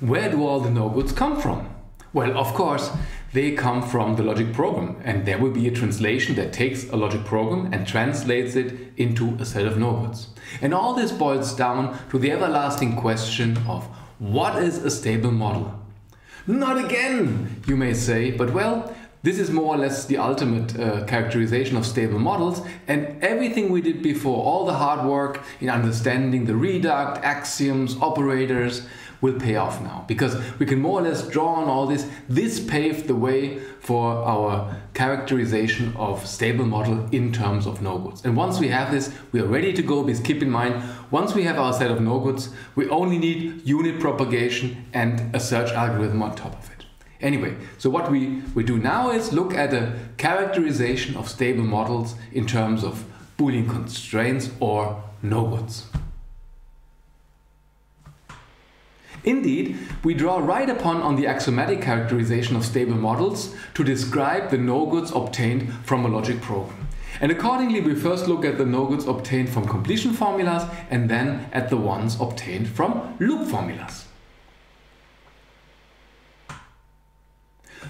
where do all the no-goods come from? Well, of course, they come from the logic program, and there will be a translation that takes a logic program and translates it into a set of no-goods. And all this boils down to the everlasting question of what is a stable model? Not again, you may say, but well, this is more or less the ultimate uh, characterization of stable models, and everything we did before, all the hard work in understanding the reduct, axioms, operators, will pay off now because we can more or less draw on all this. This paved the way for our characterization of stable model in terms of no-goods. And once we have this, we are ready to go because keep in mind, once we have our set of no-goods, we only need unit propagation and a search algorithm on top of it. Anyway, so what we, we do now is look at a characterization of stable models in terms of Boolean constraints or no-goods. Indeed, we draw right upon on the axiomatic characterization of stable models to describe the no-goods obtained from a logic program. And accordingly, we first look at the no-goods obtained from completion formulas and then at the ones obtained from loop formulas.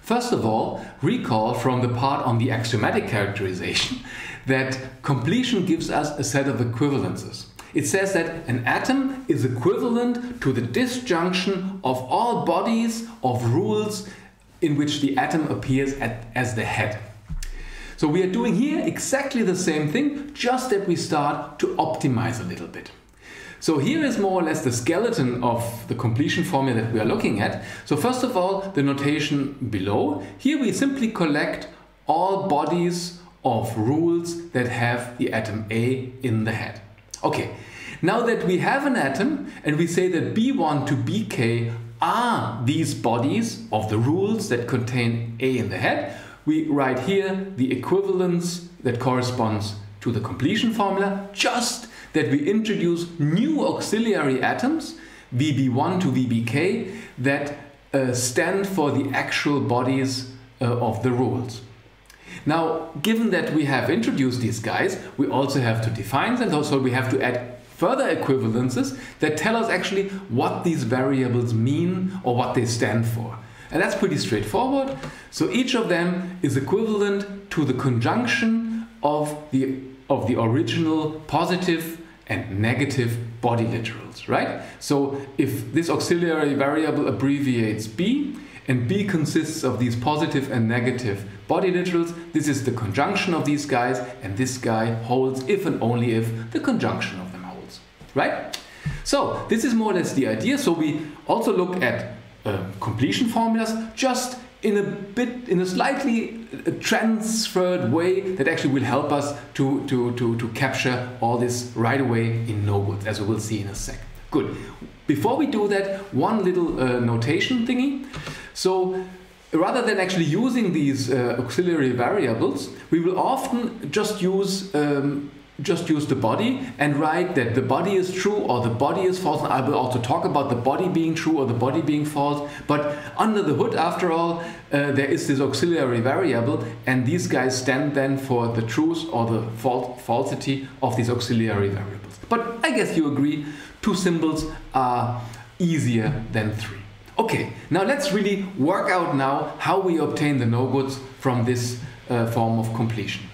First of all, recall from the part on the axiomatic characterization that completion gives us a set of equivalences. It says that an atom is equivalent to the disjunction of all bodies of rules in which the atom appears at, as the head. So we are doing here exactly the same thing, just that we start to optimize a little bit. So here is more or less the skeleton of the completion formula that we are looking at. So first of all, the notation below. Here we simply collect all bodies of rules that have the atom A in the head. Okay, now that we have an atom and we say that B1 to BK are these bodies of the rules that contain A in the head, we write here the equivalence that corresponds to the completion formula, just that we introduce new auxiliary atoms, VB1 to VBK, that uh, stand for the actual bodies uh, of the rules. Now, given that we have introduced these guys, we also have to define them, also we have to add further equivalences that tell us actually what these variables mean or what they stand for. And that's pretty straightforward. So each of them is equivalent to the conjunction of the, of the original positive and negative body literals, right? So if this auxiliary variable abbreviates B, and B consists of these positive and negative body literals. This is the conjunction of these guys, and this guy holds if and only if the conjunction of them holds, right? So this is more or less the idea. So we also look at uh, completion formulas just in a bit, in a slightly uh, transferred way that actually will help us to, to, to, to capture all this right away in no goods, as we will see in a sec. Good. Before we do that, one little uh, notation thingy. So rather than actually using these uh, auxiliary variables, we will often just use um, just use the body and write that the body is true or the body is false. And I will also talk about the body being true or the body being false. But under the hood, after all, uh, there is this auxiliary variable, and these guys stand then for the truth or the falsity of these auxiliary variables. But I guess you agree, two symbols are easier than three. Okay, now let's really work out now how we obtain the no-goods from this uh, form of completion.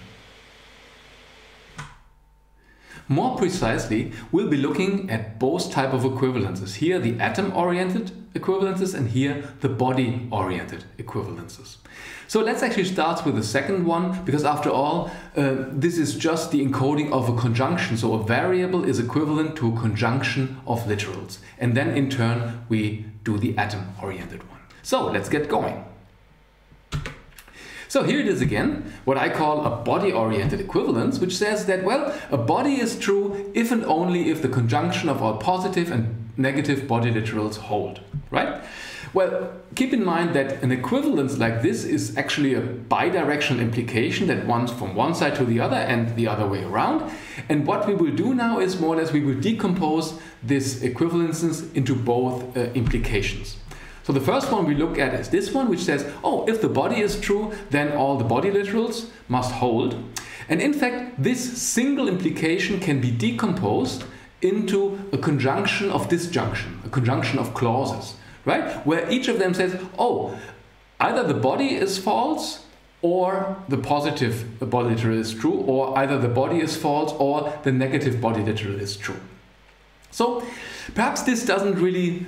More precisely, we'll be looking at both type of equivalences. Here the atom-oriented equivalences and here the body-oriented equivalences. So let's actually start with the second one because after all, uh, this is just the encoding of a conjunction. So a variable is equivalent to a conjunction of literals. And then in turn, we do the atom-oriented one. So let's get going. So here it is again, what I call a body-oriented equivalence, which says that, well, a body is true if and only if the conjunction of all positive and negative body literals hold, right? Well, keep in mind that an equivalence like this is actually a bidirectional implication that runs from one side to the other and the other way around. And what we will do now is more or less we will decompose this equivalences into both uh, implications. So the first one we look at is this one, which says, oh, if the body is true, then all the body literals must hold. And in fact, this single implication can be decomposed into a conjunction of disjunction, a conjunction of clauses right? Where each of them says, oh, either the body is false or the positive body literal is true, or either the body is false or the negative body literal is true. So perhaps this doesn't really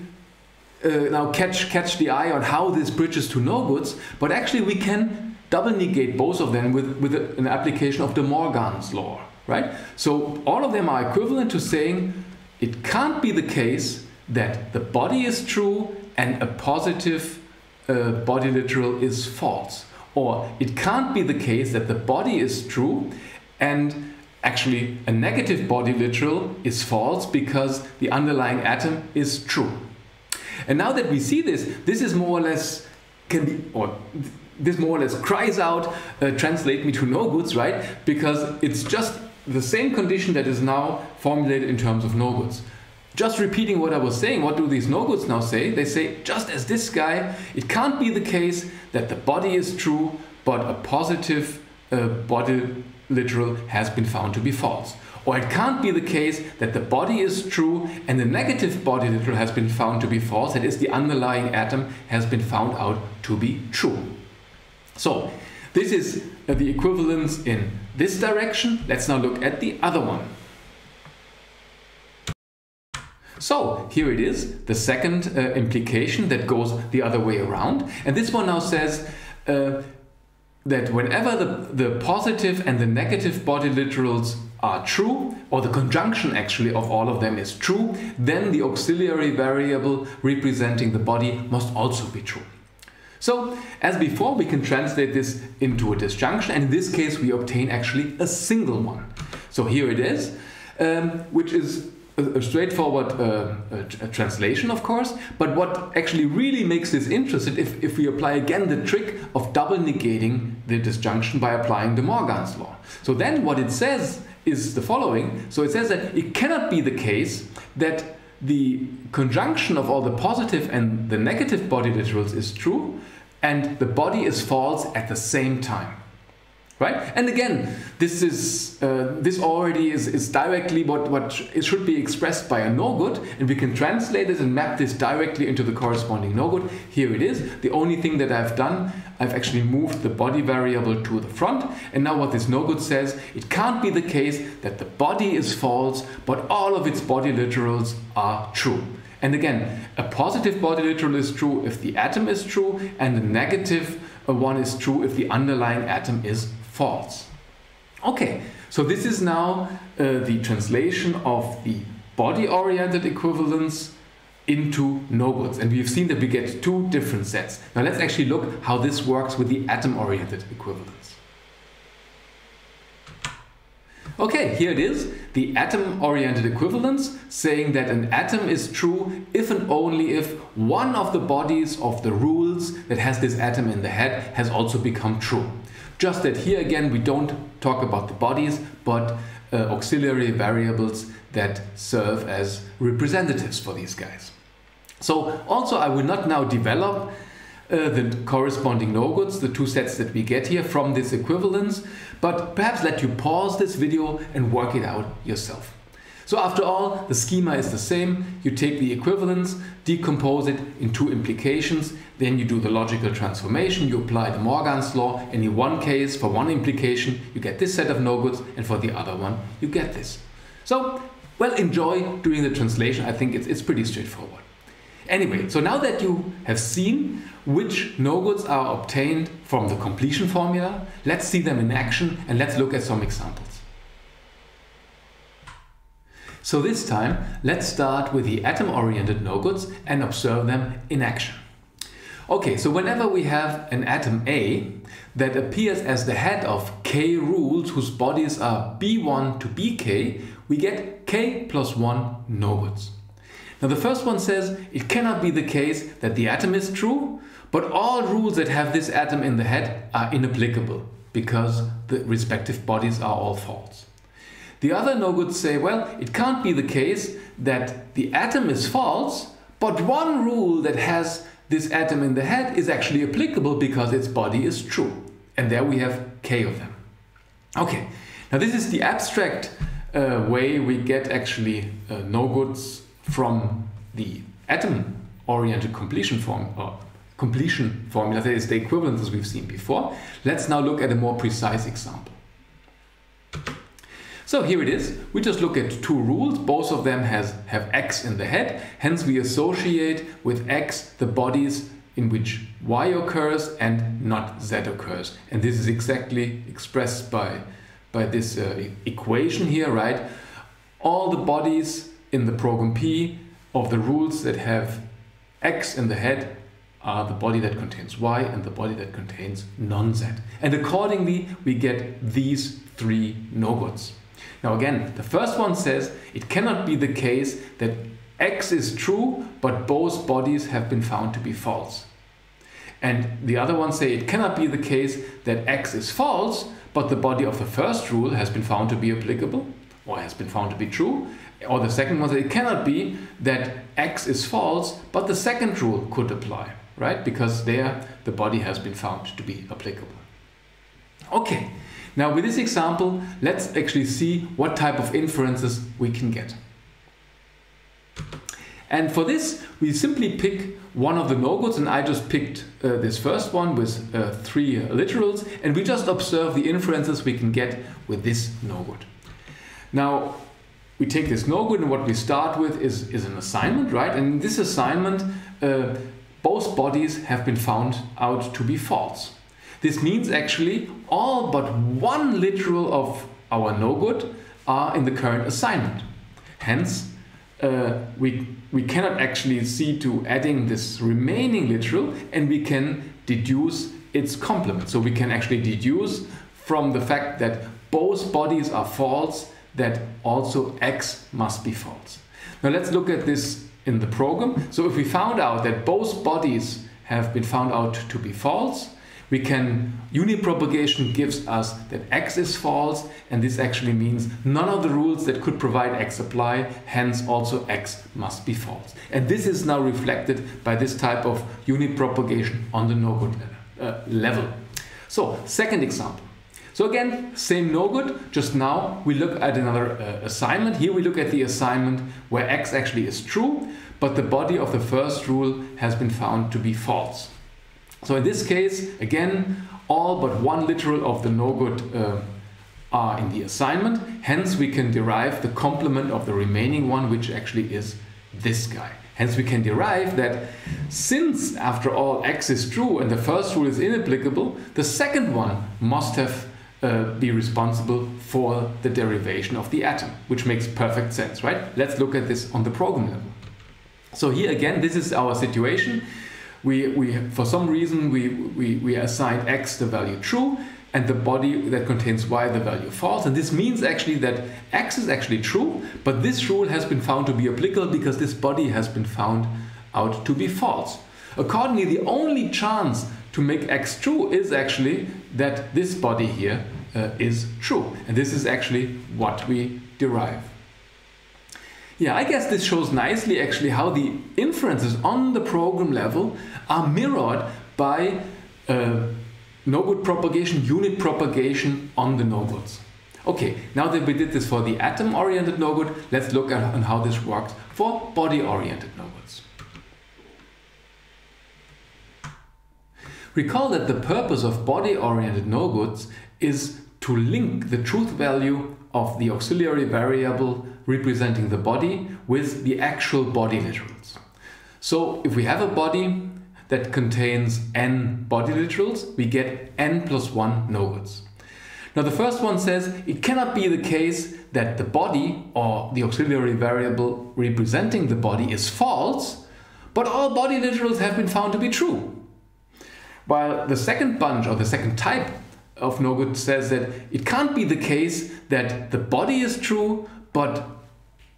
uh, now catch catch the eye on how this bridges to no goods, but actually we can double negate both of them with, with an application of De Morgan's law, right? So all of them are equivalent to saying it can't be the case that the body is true and a positive uh, body literal is false. Or it can't be the case that the body is true and actually a negative body literal is false because the underlying atom is true. And now that we see this, this is more or less can be or this more or less cries out, uh, translate me to no goods, right? Because it's just the same condition that is now formulated in terms of no goods. Just repeating what I was saying, what do these no goods now say? They say, just as this guy, it can't be the case that the body is true, but a positive uh, body literal has been found to be false. Or it can't be the case that the body is true and the negative body literal has been found to be false, that is, the underlying atom has been found out to be true. So, this is uh, the equivalence in this direction. Let's now look at the other one. So here it is, the second uh, implication that goes the other way around. And this one now says uh, that whenever the, the positive and the negative body literals are true, or the conjunction actually of all of them is true, then the auxiliary variable representing the body must also be true. So, as before, we can translate this into a disjunction, and in this case, we obtain actually a single one. So here it is, um, which is a, straightforward uh, a, translation, of course, but what actually really makes this interesting if, if we apply again the trick of double negating the disjunction by applying De Morgan's law. So then what it says is the following. So it says that it cannot be the case that the conjunction of all the positive and the negative body literals is true and the body is false at the same time right? And again this is uh, this already is, is directly what what it should be expressed by a no good and we can translate it and map this directly into the corresponding no good. Here it is. The only thing that i've done i've actually moved the body variable to the front and now what this no good says it can't be the case that the body is false but all of its body literals are true. And again, a positive body literal is true if the atom is true, and a negative one is true if the underlying atom is false. Okay, so this is now uh, the translation of the body-oriented equivalence into no goods. And we've seen that we get two different sets. Now let's actually look how this works with the atom-oriented equivalence. Okay, here it is, the atom-oriented equivalence, saying that an atom is true if and only if one of the bodies of the rules that has this atom in the head has also become true. Just that here again we don't talk about the bodies, but uh, auxiliary variables that serve as representatives for these guys. So also I will not now develop uh, the corresponding no-goods, the two sets that we get here from this equivalence, but perhaps let you pause this video and work it out yourself. So after all, the schema is the same. You take the equivalence, decompose it in two implications, then you do the logical transformation, you apply De Morgan's law, and in one case, for one implication, you get this set of no-goods, and for the other one, you get this. So, well, enjoy doing the translation. I think it's, it's pretty straightforward. Anyway, so now that you have seen which no-goods are obtained from the completion formula, let's see them in action and let's look at some examples. So this time, let's start with the atom-oriented no-goods and observe them in action. Okay, so whenever we have an atom A that appears as the head of k rules whose bodies are B1 to Bk, we get k plus 1 no-goods. Now the first one says it cannot be the case that the atom is true, but all rules that have this atom in the head are inapplicable because the respective bodies are all false. The other no goods say, well, it can't be the case that the atom is false, but one rule that has this atom in the head is actually applicable because its body is true. And there we have k of them. Okay, now this is the abstract uh, way we get actually uh, no goods from the atom oriented completion form or completion formula, that is the equivalence we've seen before. Let's now look at a more precise example. So here it is. We just look at two rules. Both of them has, have x in the head. Hence we associate with x the bodies in which y occurs and not z occurs. And this is exactly expressed by, by this uh, equation here, right? All the bodies in the program P of the rules that have x in the head are the body that contains y and the body that contains non-z. And accordingly, we get these three no-goods. Now again, the first one says it cannot be the case that x is true, but both bodies have been found to be false. And the other one say it cannot be the case that x is false, but the body of the first rule has been found to be applicable, or has been found to be true. Or the second one, says it cannot be that x is false, but the second rule could apply, right? Because there the body has been found to be applicable. Okay, now with this example, let's actually see what type of inferences we can get. And for this, we simply pick one of the no-goods, and I just picked uh, this first one with uh, three literals, and we just observe the inferences we can get with this no-good. Now, we take this no-good, and what we start with is, is an assignment, right? And in this assignment, uh, both bodies have been found out to be false. This means actually all but one literal of our no good are in the current assignment. Hence, uh, we, we cannot actually see to adding this remaining literal and we can deduce its complement. So we can actually deduce from the fact that both bodies are false that also x must be false. Now let's look at this in the program. So if we found out that both bodies have been found out to be false, we can unit propagation gives us that x is false and this actually means none of the rules that could provide x apply hence also x must be false. And this is now reflected by this type of unit propagation on the no good uh, level. So second example. So again same no good just now we look at another uh, assignment. Here we look at the assignment where x actually is true but the body of the first rule has been found to be false so in this case, again, all but one literal of the no good uh, are in the assignment. Hence, we can derive the complement of the remaining one, which actually is this guy. Hence, we can derive that since, after all, x is true and the first rule is inapplicable, the second one must have uh, be responsible for the derivation of the atom, which makes perfect sense, right? Let's look at this on the program level. So here again, this is our situation we, we for some reason we, we, we assign x the value true and the body that contains y the value false. And this means actually that x is actually true but this rule has been found to be applicable because this body has been found out to be false. Accordingly the only chance to make x true is actually that this body here uh, is true. And this is actually what we derive yeah, I guess this shows nicely actually how the inferences on the program level are mirrored by uh, no-good propagation, unit propagation on the no-goods. Okay, now that we did this for the atom-oriented no-good, let's look at on how this works for body-oriented no-goods. Recall that the purpose of body-oriented no-goods is to link the truth value of the auxiliary variable representing the body with the actual body literals. So if we have a body that contains n body literals, we get n plus 1 no-goods. Now the first one says it cannot be the case that the body or the auxiliary variable representing the body is false, but all body literals have been found to be true. While the second bunch or the second type of no good says that it can't be the case that the body is true, but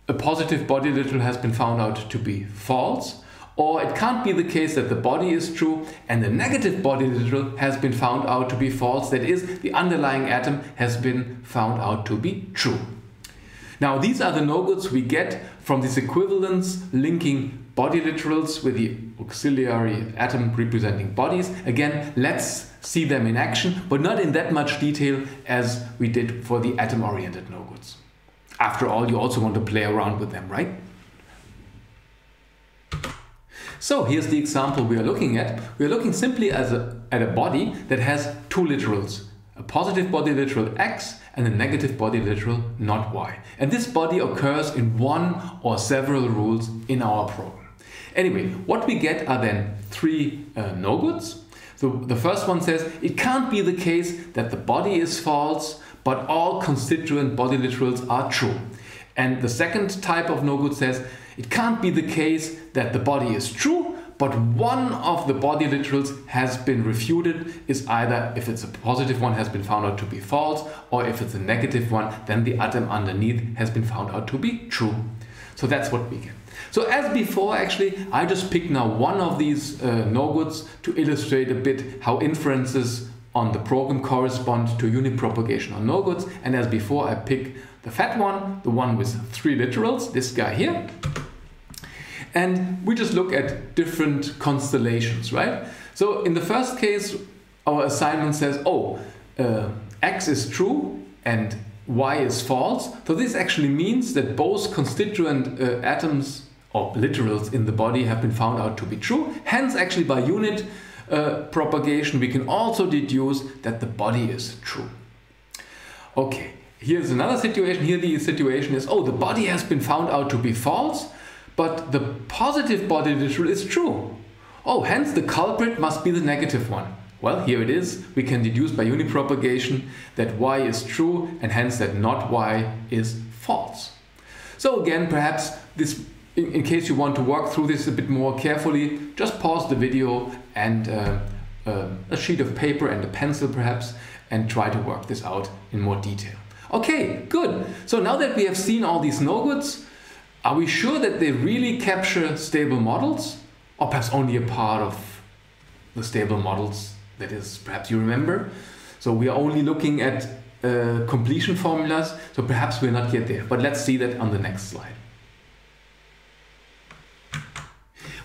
a positive body literal has been found out to be false, or it can't be the case that the body is true and the negative body literal has been found out to be false, that is, the underlying atom has been found out to be true. Now, these are the no-goods we get from this equivalence linking body literals with the auxiliary atom representing bodies. Again, let's see them in action, but not in that much detail as we did for the atom-oriented no-goods. After all, you also want to play around with them, right? So here's the example we are looking at. We are looking simply as a, at a body that has two literals, a positive body literal x and a negative body literal not y. And this body occurs in one or several rules in our program. Anyway, what we get are then three uh, no-goods. So the first one says it can't be the case that the body is false, but all constituent body literals are true. And the second type of no-good says it can't be the case that the body is true, but one of the body literals has been refuted is either if it's a positive one has been found out to be false or if it's a negative one then the atom underneath has been found out to be true. So that's what we get. So as before actually I just picked now one of these uh, no-goods to illustrate a bit how inferences on the program correspond to unit propagation on no-goods and as before I pick the fat one, the one with three literals, this guy here. And we just look at different constellations, right? So in the first case, our assignment says, oh, uh, x is true and y is false. So this actually means that both constituent uh, atoms or literals in the body have been found out to be true. Hence, actually by unit uh, propagation, we can also deduce that the body is true. Okay, here's another situation. Here the situation is, oh, the body has been found out to be false but the positive body literal is true. Oh, hence the culprit must be the negative one. Well, here it is. We can deduce by unit propagation that y is true and hence that not y is false. So again, perhaps this, in, in case you want to work through this a bit more carefully, just pause the video and uh, uh, a sheet of paper and a pencil perhaps and try to work this out in more detail. Okay, good. So now that we have seen all these no-goods, are we sure that they really capture stable models? Or perhaps only a part of the stable models that is perhaps you remember? So we are only looking at uh, completion formulas, so perhaps we're not yet there. But let's see that on the next slide.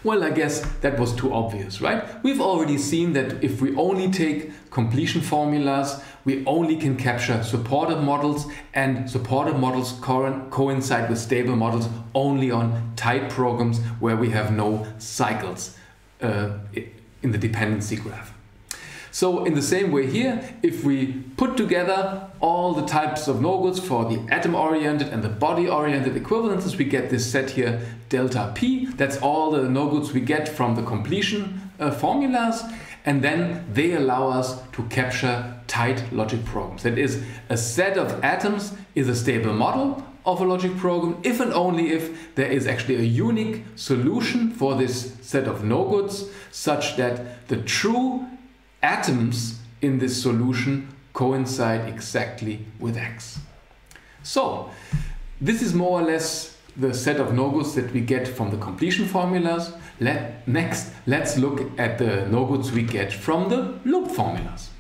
Well, I guess that was too obvious, right? We've already seen that if we only take completion formulas, we only can capture supported models and supported models co coincide with stable models only on tight programs where we have no cycles uh, in the dependency graph. So in the same way here, if we put together all the types of no-goods for the atom-oriented and the body-oriented equivalences, we get this set here, delta P. That's all the no-goods we get from the completion uh, formulas. And then they allow us to capture tight logic programs. That is, a set of atoms is a stable model of a logic program if and only if there is actually a unique solution for this set of no-goods such that the true atoms in this solution coincide exactly with X. So this is more or less the set of no-goods that we get from the completion formulas. Let, next, let's look at the no-goods we get from the loop formulas.